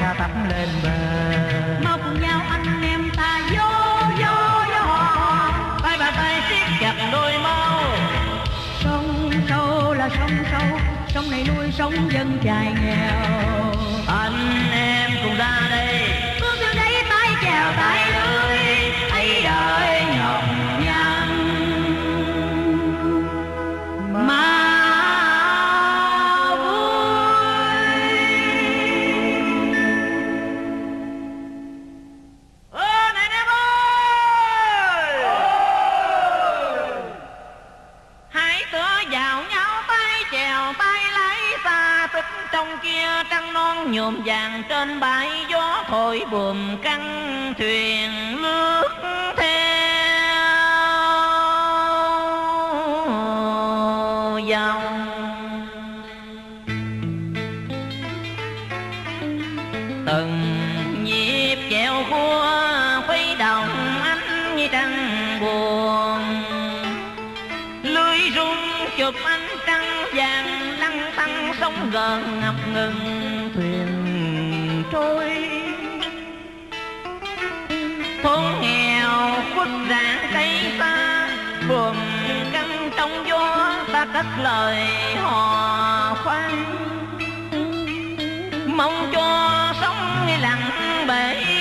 ra tắm lên bờ. Mau cùng nhau anh em ta vô vô vô. Tay bàn tay siết chặt đôi mau sông sâu là sông sâu sông này nuôi sống dân chài nghèo. Anh em cùng đang trăng non nhuộm vàng trên bãi gió thổi buồm căng thuyền nước theo dòng. Từng nhịp chèo cua khuấy động ánh như trăng buồn. Lưới rung chụp ánh trăng vàng lăng tăng sóng gần ngập ngân thuyền trôi. Thôn nghèo khuất rạng cây ta, buồm căng trong gió ta cất lời hò khoan. Mong cho sống lặng bể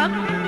पक्ष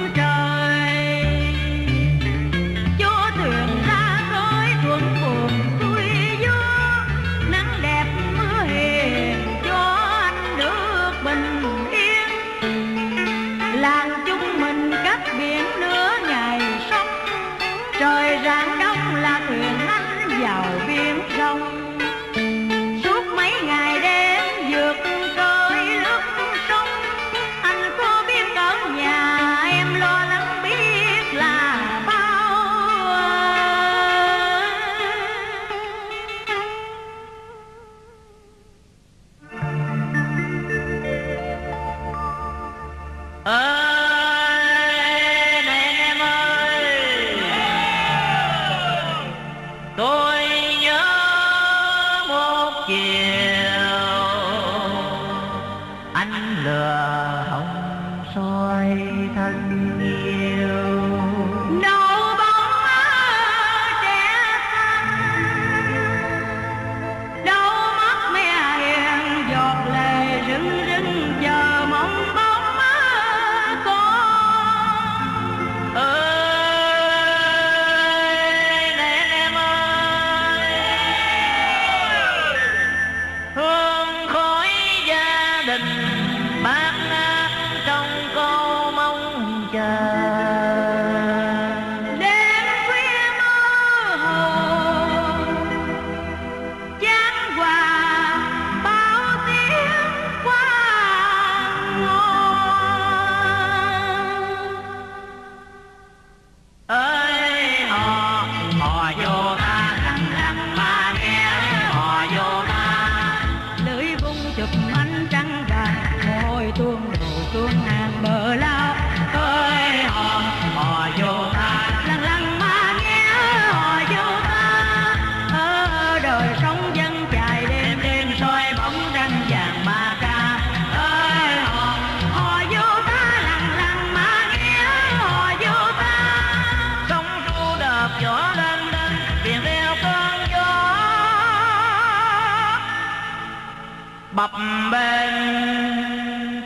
bập bên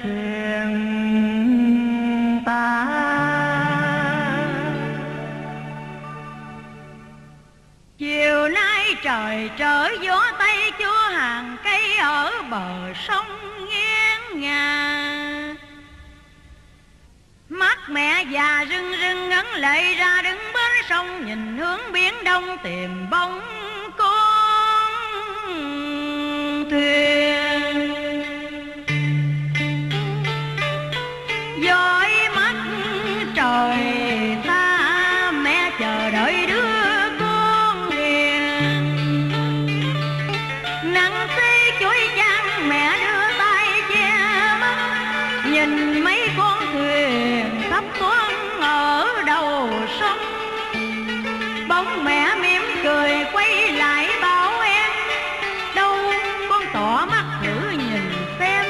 thuyền ta. Chiều nay trời trở gió tây, chúa hàng cây ở bờ sông nghiêng ngà. Mắt mẹ già rưng rưng ngấn lệ ra đứng bên sông, nhìn hướng biển đông tìm bóng con thuyền. Bóng mẹ mỉm cười quay lại bảo em, đâu con tỏ mắt thử nhìn xem,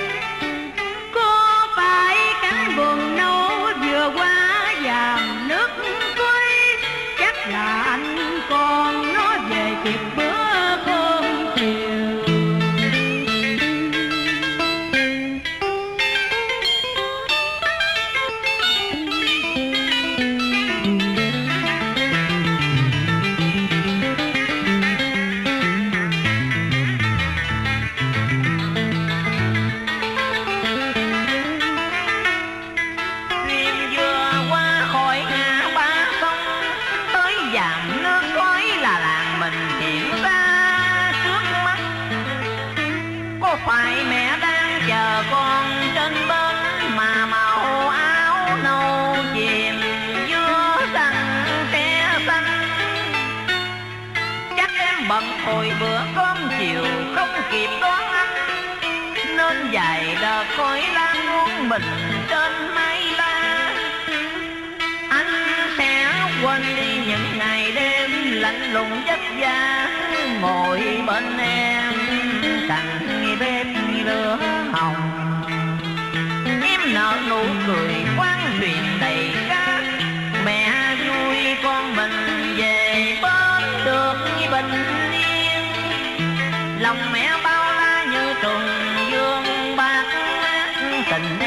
có phải cánh buồn nâu vừa qua dàn nước cuối chắc là anh con nó về kịp bữa Có mẹ đang chờ con trên bến, Mà màu áo nâu chìm giữa xanh xe xanh. Chắc em bận hồi bữa cơm chiều không kịp đón anh nên dài đợt khói lan muôn mình trên mái la anh sẽ quên đi những ngày đêm lạnh lùng vất vả ngồi bên em cạnh bếp lửa hồng em nở nụ cười quan chuyện đầy cát mẹ vui con mình về bến được bình yên lòng mẹ bao la như trùng dương bát tình